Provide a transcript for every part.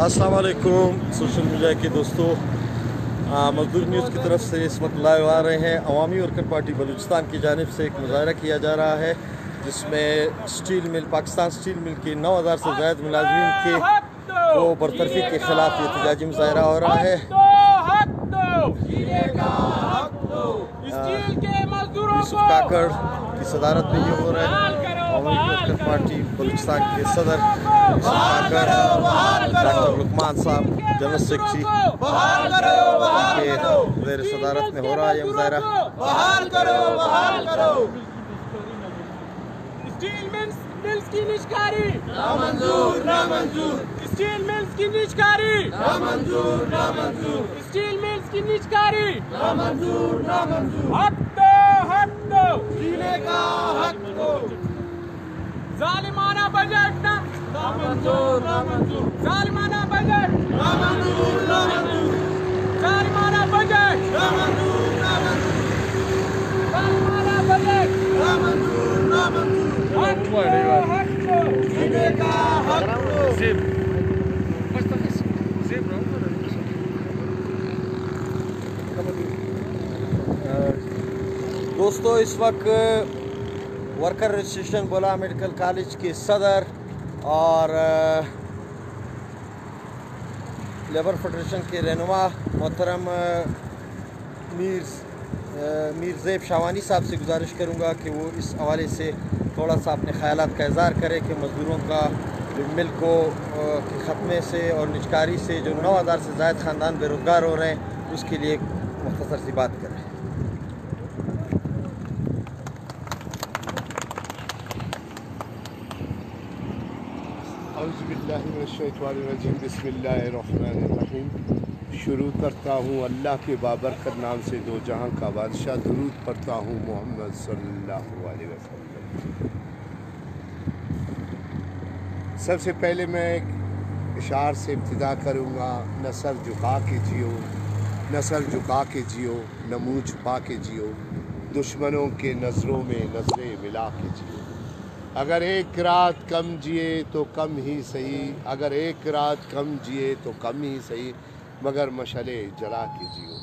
अस्सलाम वालेकुम social media के दोस्तों। मजदूर न्यूज़ की तरफ़ से इस वक्त लाइव आ रहे हैं। अवामी वर्कर पार्टी बलूचिस्तान की जानब से एक मुजाहरा किया जा रहा है जिसमें steel mill Pakistan steel mill के नौ हज़ार से ज़्यादा मुलाजमीन के को बरतरफी के खिलाफ एहतजाजी मुजाहरा हो रहा है। यूसुफ काकड़ की सदारत में ये हो रहा है। अवामी वर्कर पार्टी बलूचिस्तान के सदर डॉक्टर लुकमान साहब जनरल सेक्रेटरी के जेर सदारत में हो रहा है ये मुजाहरा। निष्कारी स्टील मिल्स की निष्कारी। नामंजूर नामंजूर स्टील मिल्स की नामंजूर नामंजूर हक दो हक दो जीने का हक दो। जालिमाना बजट ना नामंजूर नामंजूर जालिमाना बजट नामंजूर नामंजूर जालिमाना बजट नामंजूर नामंजूर जालिमाना बजट नामंजूर नामंजूर हक दो हक दो जीने का हक दो दोस्तों इस वक्त वर्कर रजिस्ट्रेशन बोला मेडिकल कॉलेज के सदर और लेबर फेडरेशन के रहनुमा मोहतरम मीर मीर ज़ैब शावानी साहब से गुजारिश करूँगा कि वो इस हवाले से थोड़ा सा अपने ख्याल का इजहार करें कि मज़दूरों का मिल को के ख़त्मे से और निचकारी से जो नौ हज़ार से ज़ायद ख़ानदान बेरोज़गार हो रहे हैं, उसके लिए मुख्तसर सी बात करें। बसमीम शुरू करता हूँ अल्लाह के बाबरकत नाम से दो जहाँ का बादशाह। दरूद पढ़ता हूँ मोहम्मद वसल्लम। सबसे पहले मैं इशार से इब्तदा करूँगा न सर झुका के जियो न सर झुका के जियो न मुँह छुपा के जियो, दुश्मनों के नज़रों में नज़रें मिला के जियो। अगर एक रात कम जिए तो कम ही सही। अगर एक रात कम जिए तो कम ही सही। मगर मशले जला के जियो।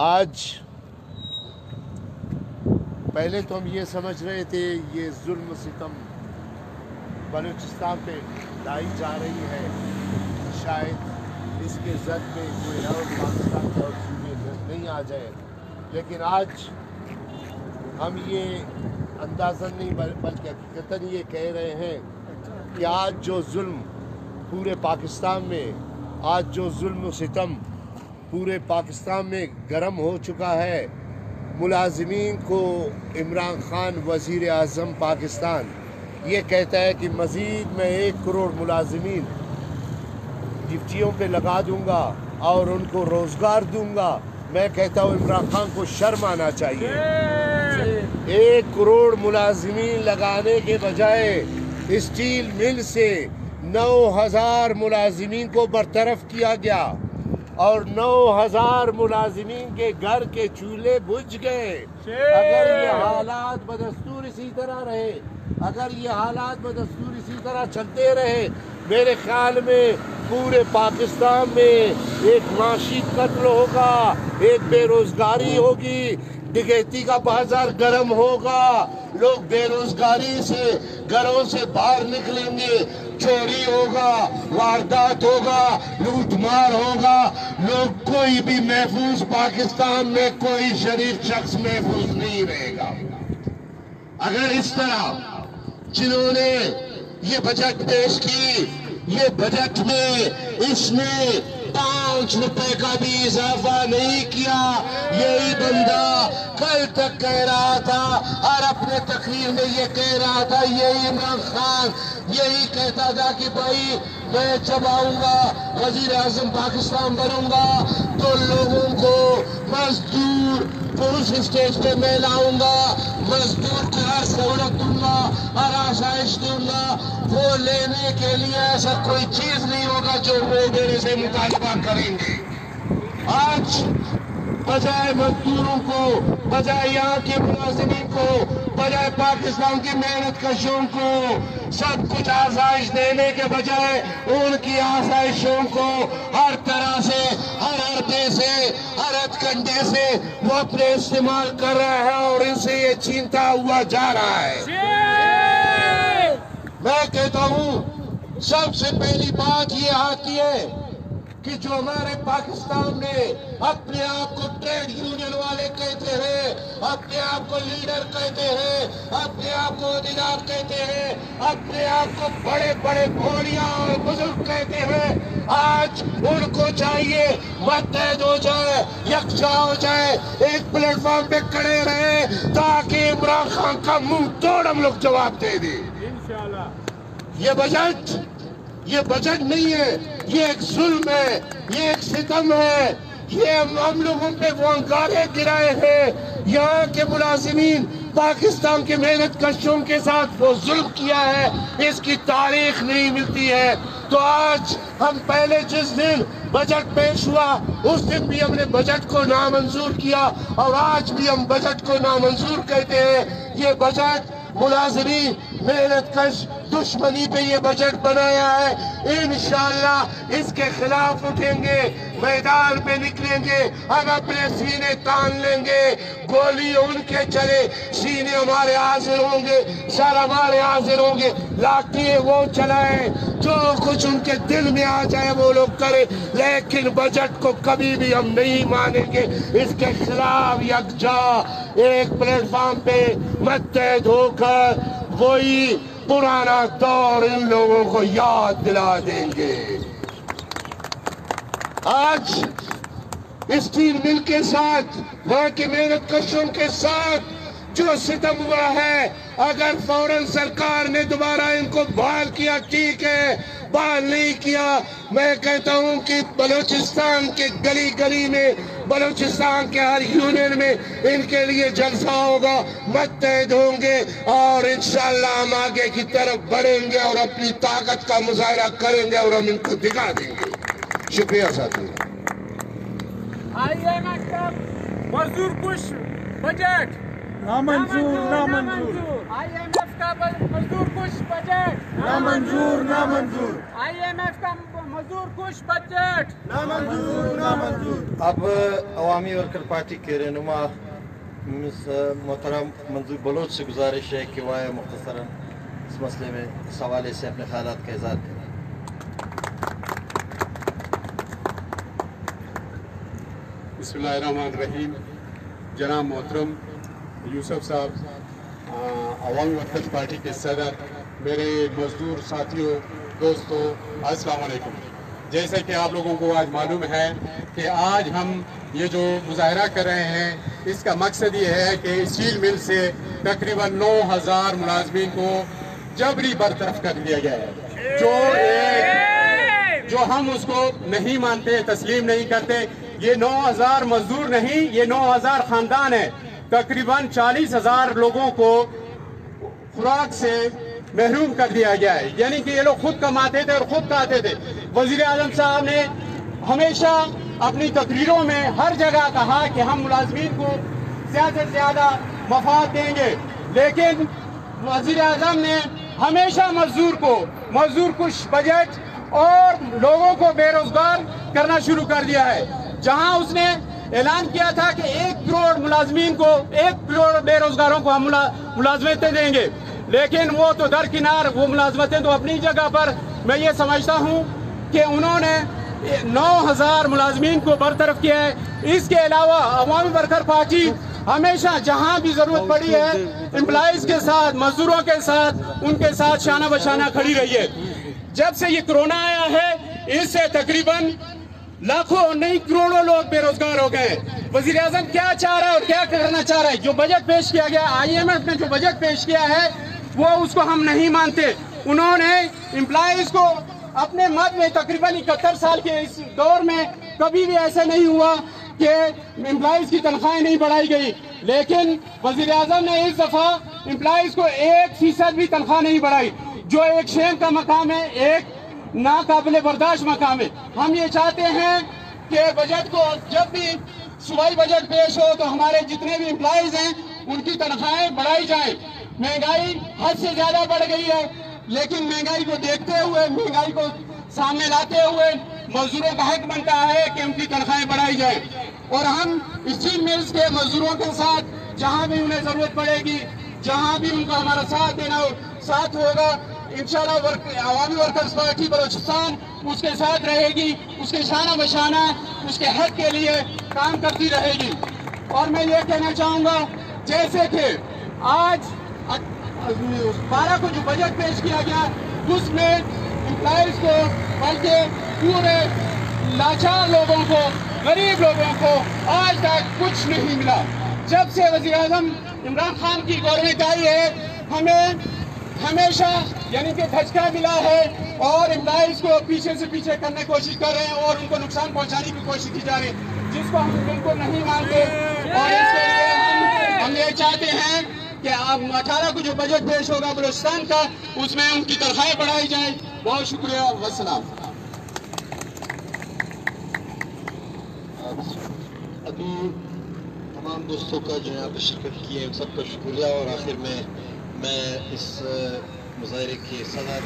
आज पहले तो हम ये समझ रहे थे, ये जुल्म सितम बलूचिस्तान पे लाई जा रही है। शायद इसके जद में कोई और पाकिस्तान और नहीं आ जाए। लेकिन आज हम ये अंदाजन नहीं बल्कि हकीकता ये कह रहे हैं कि आज जो जुल्म पूरे पाकिस्तान में, आज जो जुल्म सितम पूरे पाकिस्तान में गर्म हो चुका है, मुलाजमीन को इमरान खान वज़ी अजम पाकिस्तान, ये कहता है कि मज़ीद मैं एक करोड़ मुलाजमीन डिप्टियों पे लगा दूँगा और उनको रोज़गार दूँगा। मैं कहता हूँ, इमरान खान को शर्म आना चाहिए। एक करोड़ मुलाजमीन लगाने के बजाय स्टील मिल से नौ हज़ार मुलाजमीन को बरतरफ किया गया और नौ हज़ार मुलाजमीन के घर के चूल्हे बुझ गए। अगर ये हालात बदस्तूर इसी तरह रहे अगर ये हालात बदस्तूर इसी तरह चलते रहे मेरे ख्याल में पूरे पाकिस्तान में एक माशी कत्ल होगा एक बेरोजगारी होगी डिगैती का बाज़ार गर्म होगा। लोग बेरोजगारी से घरों से बाहर निकलेंगे। चोरी होगा, वारदात होगा, लूटमार होगा। लोग कोई भी महफूज पाकिस्तान में कोई शरीफ शख्स महफूज नहीं रहेगा। अगर इस तरह जिन्होंने ये बजट पेश की, ये बजट में इसने पाँच रुपए का भी इजाफा नहीं किया। यही बंदा कल तक कह रहा था और अपने तकरीर में ये कह रहा था, यही इमरान खान यही कहता था कि भाई मैं जब आऊँगा वज़ीर आज़म पाकिस्तान बनूँगा तो लोगों को मजदूर पुरुष स्टेज पे मैं लाऊँगा, मजदूर को हर सहूलत दूँगा हर आसाइश दूँगा, वो लेने के लिए ऐसा कोई चीज़ नहीं होगा जो वो मेरे से मुतालबा करेंगे। आज बजाय मजदूरों को, बजाय यहाँ के मुलाजिमी को बजाय पाकिस्तान की मेहनत कशों को सब कुछ आसाइश देने के बजाय उनकी आसाइशों को हर तरह से हर हरदे से हर हथकंडे से वो अपने इस्तेमाल कर रहा है और इनसे ये छीनता हुआ जा रहा है। मैं कहता हूँ सबसे पहली बात ये आती है कि जो हमारे पाकिस्तान में अपने आप को ट्रेड यूनियन वाले कहते हैं अपने आप को लीडर कहते हैं अपने आप को अधिकार कहते हैं अपने आप को बड़े बड़े भोलिया और बुज़ुर्ग कहते हैं आज उनको चाहिए मतहद हो जाए यकजा हो जाए एक प्लेटफॉर्म पे खड़े रहे ताकि इमरान खान का मुँह तोड़ हम लोग जवाब दे दें। ये बजट ये बजट नहीं है, ये एक जुल्म है, ये एक सितम है। ये हम लोगों पे वो अंगारे गिराए हैं। यहाँ के मुलाजिमीन पाकिस्तान के मेहनत कशों के साथ वो जुल्म किया है, इसकी तारीख नहीं मिलती है। तो आज हम पहले जिस दिन बजट पेश हुआ, उस दिन भी हमने बजट को नामंजूर किया, और आज भी हम बजट को नामंजूर कहते हैं। ये बजट मुलाजमी मेहनत कश दुश्मनी पे ये बजट बनाया है। इंशाल्लाह इसके खिलाफ उठेंगे, मैदान पे निकलेंगे, हम अपने सीने तान लेंगे, गोली उनके चले, सीने हमारे हाजिर होंगे, सर हमारे हाजिर होंगे, लाठी वो चलाए, जो कुछ उनके दिल में आ जाए वो लोग करे, लेकिन बजट को कभी भी हम नहीं मानेंगे। इसके खिलाफ यकजा एक प्लेटफॉर्म पे मतहद होकर वही पुराना दौर इन लोगों को याद दिला देंगे। आज स्टील मिल के साथ, वहाँ के मेहनत कशों के साथ जो सितम हुआ है, अगर फ़ौरन सरकार ने दोबारा इनको बहाल किया, ठीक है, बहाल नहीं किया, मैं कहता हूँ कि बलूचिस्तान के गली गली में बलूचिस्तान के हर यूनियन में इनके लिए जलसा होगा। मतहद होंगे और इंशाल्लाह हम आगे की तरफ़ बढ़ेंगे और अपनी ताकत का मुजाहरा करेंगे और हम इनको दिखा देंगे। शुक्रिया साथी आईएमएफ का मजदूर कुश बजट। नामंजूर नामंजूर आईएमएफ का ब- मजदूर कुश बजट। नामंजूर नामंजूर। आईएमएफ का मजदूर कुश बजट। नामंजूर नामंजूर। अब अवामी वर्कर पार्टी के रहनुमा मिस मोहतरम मंजूर बलोच से गुजारिश है कि वह मुख्तसरा इस मसले में इस हवाले से अपने ख्याल का इजहार करें। बसमीम जनाब मोहतरम यूसुफ साहब अवामी वर्कर्स पार्टी के सदर मेरे मजदूर साथियों, दोस्तों अस्सलाम वालेकुम जैसे कि आप लोगों को आज मालूम है कि आज हम ये जो मुजाहरा कर रहे हैं, इसका मकसद ये है कि स्टील मिल से तकरीबन 9000 मुलाजमीन को जबरी बरतरफ कर दिया गया है। जो एक, जो हम उसको नहीं मानते, तस्लीम नहीं करते, ये 9000 मजदूर नहीं, ये 9000 खानदान है। तकरीबन चालीस हज़ार लोगों को खुराक से महरूम कर दिया गया है यानी कि ये लोग खुद कमाते थे और खुद खाते थे। वज़ीर आज़म साहब ने हमेशा अपनी तकरीरों में हर जगह कहा कि हम मुलाजमीन को ज़्यादा से ज़्यादा मफाद देंगे। लेकिन वज़ीर आज़म ने हमेशा मजदूर को मजदूर कुछ बजट और लोगों को बेरोजगार करना शुरू कर दिया है। जहाँ उसने ऐलान किया था कि एक करोड़ मुलाजमीन को एक करोड़ बेरोजगारों को हम मुला, मुलाजमतें देंगे। लेकिन वो तो दरकिनार, वो मुलाजमतें तो अपनी जगह पर, मैं ये समझता हूँ कि उन्होंने नौ हज़ार मुलाजमीन को बरतरफ किया है। इसके अलावा अवामी वर्कर पार्टी हमेशा जहाँ भी ज़रूरत पड़ी है एम्प्लॉज के साथ, मजदूरों के साथ, उनके साथ शाना बशाना खड़ी रही है जब से ये कोरोना आया है, इससे तकरीबन लाखों, नहीं, करोड़ों लोग बेरोजगार हो गए वज़ीर आज़म क्या चाह रहा है और क्या करना चाह रहा है? जो बजट पेश किया गया आईएमएफ ने जो बजट पेश किया है वो उसको हम नहीं मानते। उन्होंने एम्प्लॉज को अपने मत में तकरीबन इकहत्तर साल के इस दौर में कभी भी ऐसा नहीं हुआ कि एम्प्लॉज की तनख्वाहें नहीं बढ़ाई गई। लेकिन वज़ीर आज़म ने इस दफ़ा एम्प्लॉज को एक फ़ीसद भी तनख्वाह नहीं बढ़ाई, जो एक शेम का मकाम है, एक नाकाबिले बर्दाश्त मकाम है। हम ये चाहते हैं कि बजट को जब भी सूबाई बजट पेश हो तो हमारे जितने भी एम्प्लॉज हैं, उनकी तनख्वाहें बढ़ाई जाए। महँगाई हद से ज़्यादा बढ़ गई है लेकिन महँगाई को देखते हुए महँगाई को सामने लाते हुए मजदूरों का हक बनता है कि उनकी तनख्वाहें बढ़ाई जाए। और हम स्टील मिल्स के मजदूरों के साथ जहाँ भी उन्हें ज़रूरत पड़ेगी जहाँ भी उनका हमारा साथ देना हो, साथ होगा इंशाल्लाह work, Awami workers party Balochistan उसके साथ रहेगी उसके शाना बशाना उसके हक के लिए काम करती रहेगी। और मैं ये कहना चाहूँगा जैसे कि आज बारह को जो बजट पेश किया गया उसमें एम्प्लॉयज़ को बल्कि पूरे लाचार लोगों को, गरीब लोगों को आज तक कुछ नहीं मिला। जब से वजी अजम इमरान खान की गवर्नमेंट आई है, हमें हमेशा यानी कि धचका मिला है और एम्प्लॉयज़ को पीछे से पीछे करने की कोशिश कर रहे हैं और उनको नुकसान पहुँचाने की कोशिश की जा रही है, जिसको हम बिल्कुल नहीं मानते। और इसके लिए हम, हम ये चाहते हैं कि अब अठारह को जो बजट पेश होगा बलोचिस्तान का, उसमें उनकी तनख्वाहें बढ़ाई जाए। बहुत शुक्रिया, वसलाम। अभी तमाम दोस्तों का जो यहाँ पे शिरकत की है, सबका शुक्रिया और आखिर में मैं इस मुजाहरे के सदर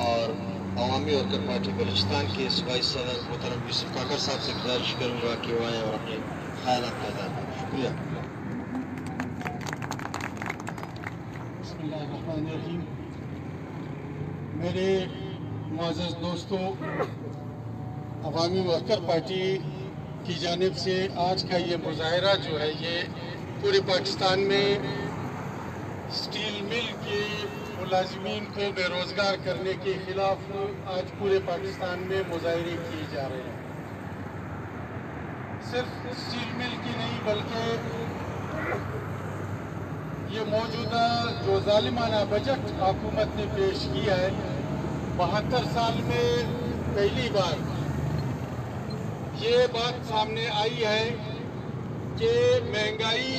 और अवामी वर्कर पार्टी बलूचिस्तान के सूबाई सदर मोहतरम यूसुफ काकर साहब से गुजारिश करूँगा कि वो आएँ और अपने ख्याल पैदा करें। शुक्रिया। बिस्मिल्लाहिर्रहमानिर्रहीम। मेरे मुआज़ दोस्तों अवामी वर्कर पार्टी की जानब से आज का ये मुजाहरा जो है, ये पूरे पाकिस्तान में स्टील मिल के मुलाजमीन को बेरोज़गार करने के खिलाफ आज पूरे पाकिस्तान में मुजाहरे किए जा रहे हैं सिर्फ़ स्टील मिल की नहीं, बल्कि ये मौजूदा जो जालिमाना बजट हुकूमत ने पेश किया है, बहत्तर साल में पहली बार ये बात सामने आई है कि महँगाई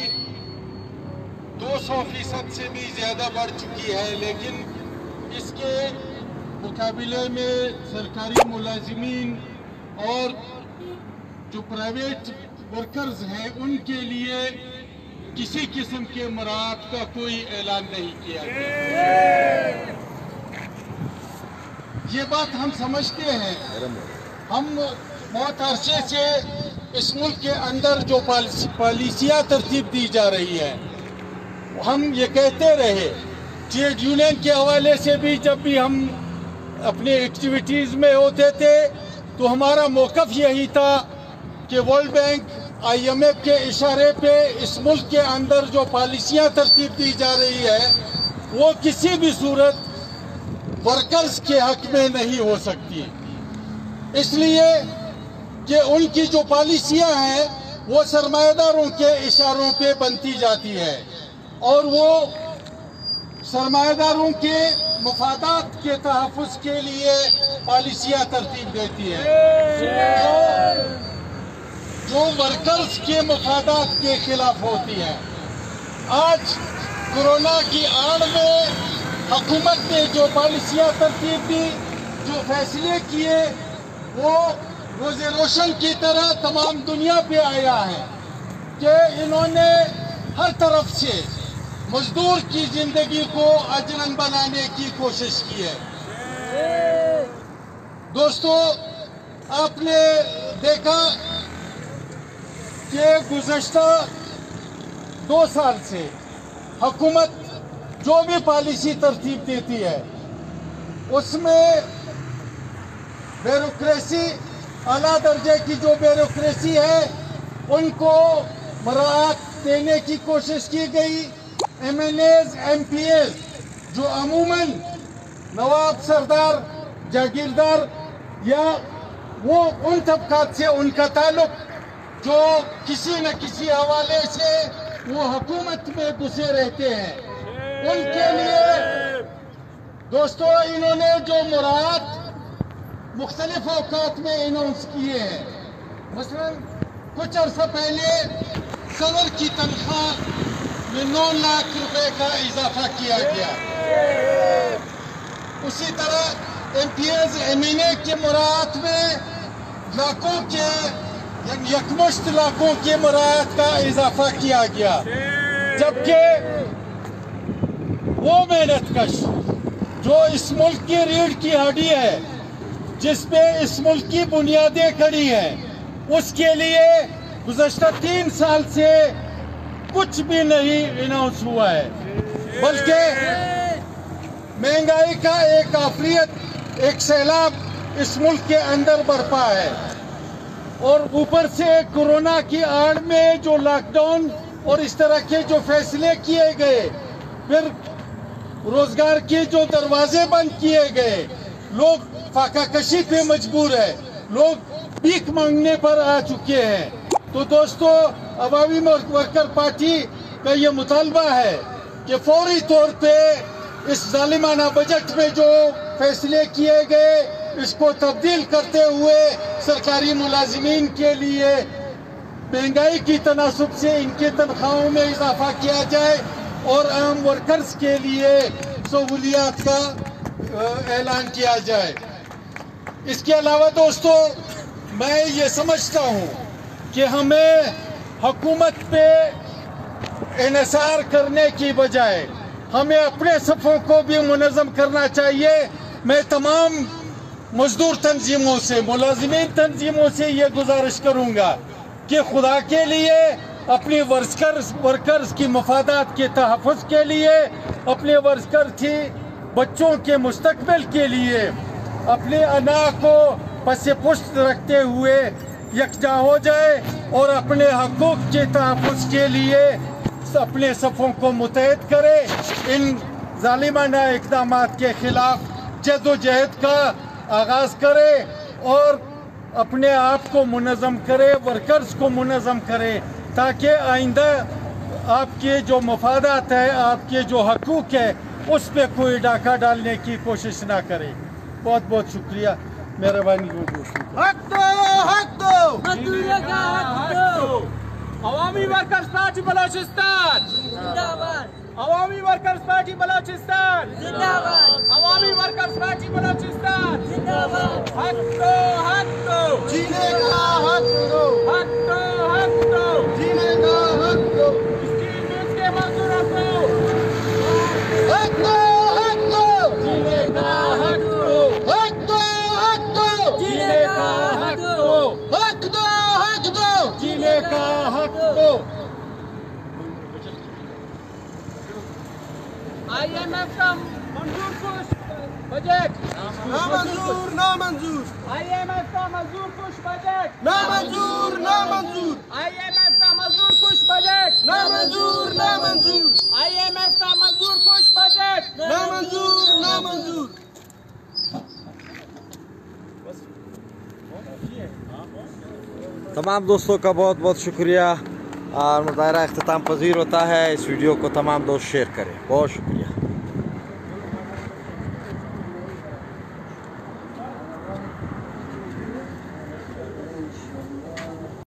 200 फ़ीसद से भी ज़्यादा बढ़ चुकी है, लेकिन इसके मुकाबले में सरकारी मुलाजमीन और जो प्राइवेट वर्कर्स हैं, उनके लिए किसी किस्म के मराहत का कोई ऐलान नहीं किया गया। ये बात हम समझते हैं। हम बहुत अरसे से इस मुल्क के अंदर जो पॉलिसियाँ तरतीब दी जा रही है, हम ये कहते रहे ट्रेड यूनियन के हवाले से भी जब भी हम अपने एक्टिविटीज़ में होते थे तो हमारा मौकफ यही था कि वर्ल्ड बैंक आईएमएफ के इशारे पे इस मुल्क के अंदर जो पॉलिसियाँ तरतीब दी जा रही है वो किसी भी सूरत वर्कर्स के हक में नहीं हो सकती। इसलिए कि उनकी जो पॉलिसियाँ हैं वो सरमादारों के इशारों पे बनती जाती है। और वो सरमादारों के मफादात के तहफ़ के लिए पॉलिसियाँ तरतीब देती है। जो, जो वर्कर्स के मफादात के खिलाफ होती है। आज कोरोना की आड़ में हुकूमत ने जो पॉलिसियाँ तरतीब दी, जो फैसले किए, वो रोज़ रोशन की तरह तमाम दुनिया पे आया है कि इन्होंने हर तरफ़ से मजदूर की ज़िंदगी को अजरन बनाने की कोशिश की है। दोस्तों, आपने देखा कि गुजश्ता दो साल से हुकूमत जो भी पॉलिसी तरतीब देती है, उसमें ब्यूरोक्रेसी अला दर्जे की जो ब्यूरोक्रेसी है, उनको मराहत देने की कोशिश की गई। M N As M P As जो अमूमन नवाब सरदार, जागीरदार या वो उन तबकात से उनका ताल्लुक जो किसी न किसी हवाले से वो हुकूमत में घुसे रहते हैं। उनके लिए दोस्तों, इन्होंने जो मुराद मुख्तलिफ़ अवकात में अनाउंस किए हैं, मसलन कुछ अर्सा पहले सदर की तनख्वाह में नौ लाख रुपए का इजाफा किया गया। उसी तरह M P S, M N A के मुराद में लाखों के यकमुश्त लाखों के मुराद का इजाफा किया गया। जबकि वो मेहनत कश, जो इस मुल्क की रीढ़ की हड्डी है जिसपे इस मुल्क की बुनियादें खड़ी हैं, उसके लिए गुजशत तीन साल से कुछ भी नहीं अनाउंस हुआ है। बल्कि महँगाई का एक आफियत, एक सैलाब इस मुल्क के अंदर बरपा है। और ऊपर से कोरोना की आड़ में जो लॉकडाउन और इस तरह के जो फैसले किए गए, फिर रोज़गार के जो दरवाजे बंद किए गए, लोग फाका कशी पे मजबूर है, लोग भीख मांगने पर आ चुके हैं। तो दोस्तों, अवामी वर्कर पार्टी का ये मुतालबा है कि फौरी तौर पे इस जालिमाना बजट में जो फैसले किए गए इसको तब्दील करते हुए सरकारी मुलाजमीन के लिए महँगाई की तनासब से इनके तनख्वाहों में इजाफा किया जाए और आम वर्कर्स के लिए सहूलियात का ऐलान किया जाए। इसके अलावा दोस्तों, मैं ये समझता हूँ कि हमें हुकूमत पे इसार करने की बजाय हमें अपने सफ़ों को भी मुनज़म करना चाहिए। मैं तमाम मजदूर तंजीमों से, मुलाजमीन तंजीमों से ये गुजारिश करूँगा कि खुदा के लिए, अपने वर्कर्स वर्कर्स की मफादात के तहफ़ के लिए, अपने वर्कर की बच्चों के मुस्तकबिल के लिए, अपने अना को पस पुष्ट रखते हुए यकजा हो जाए और अपने हकूक के तहफ़ के लिए अपने सफ़ों को मुतहद करे। इन ालिमाना इकदाम के खिलाफ जदोजहद का आगाज़ करे और अपने आप को मुनज़म करे वर्कर्स को मुनज़म करे ताकि आइंदा आपके जो मफादात है आपके जो हकूक है उस पर कोई डाका डालने की कोशिश ना करे। बहुत बहुत शुक्रिया। मेहरबानी हक दो हक दो। हक दो। Awami workers party Balochistan. जिंदाबाद। Awami workers party Balochistan. जिंदाबाद। Awami workers party Balochistan. जिंदाबाद। हक दो हक दो जीने का हक तो हक दो। हक दो जीने का हक दो स्टील मिल्स के मजदूरों को हक दो हक दो जीने का हक दो हक दो हक दो जीने का हक दो हक दो हक दो जीने का हक दो मंजूर कुश बजट ना मंजूर ना मंजूर आईएमएफ का मजदूर कुश बजट ना मंजूर ना मंजूर आईएमएफ का मजदूर कुश बजट ना मंजूर ना मंजूर आईएमएफ का मजदूर कुश बजट ना मंजूर ना मंजूर तमाम दोस्तों का बहुत बहुत शुक्रिया। और मुजाहरा अख्ताम पजीर होता है इस वीडियो को तमाम दोस्त शेयर करें। बहुत शुक्रिया।